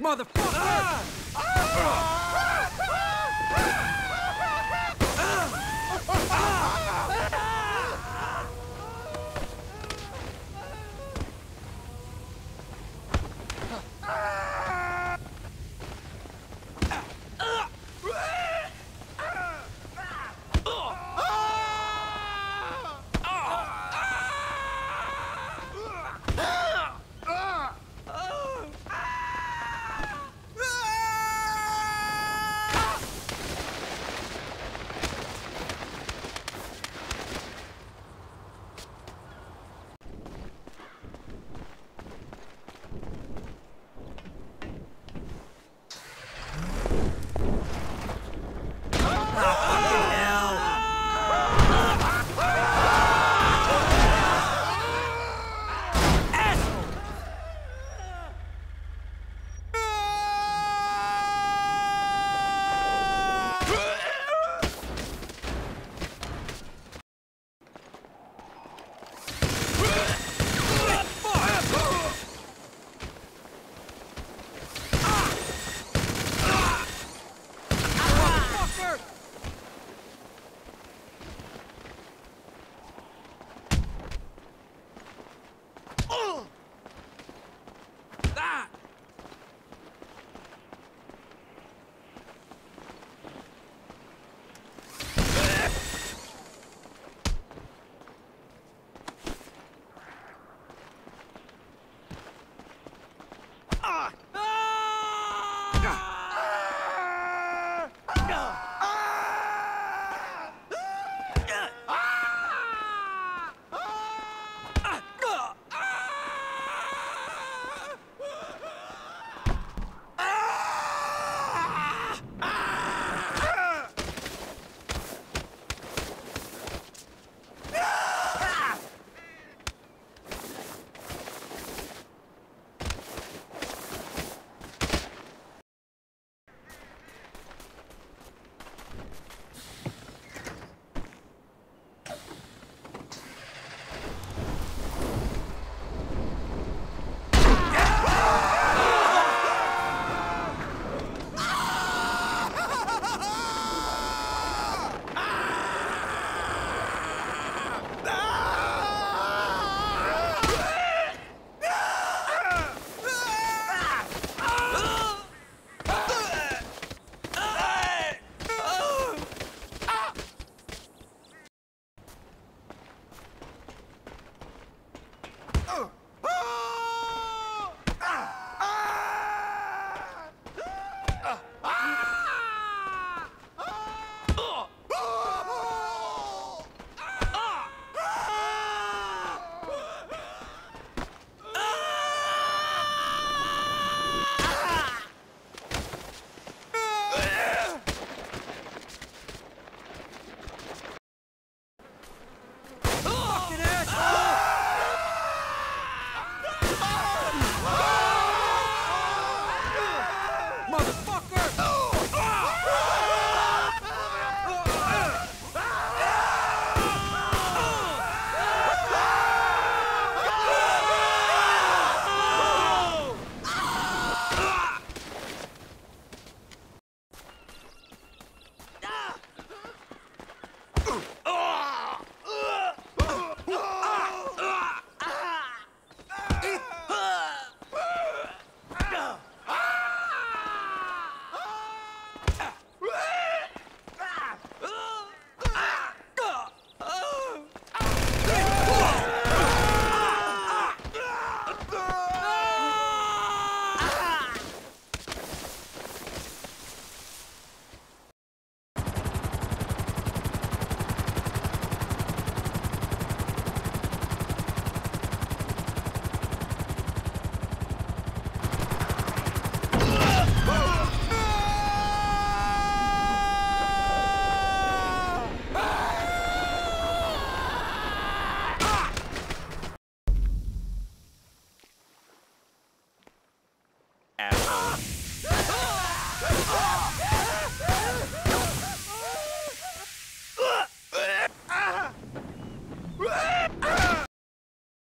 motherfucker! Ah! Ah!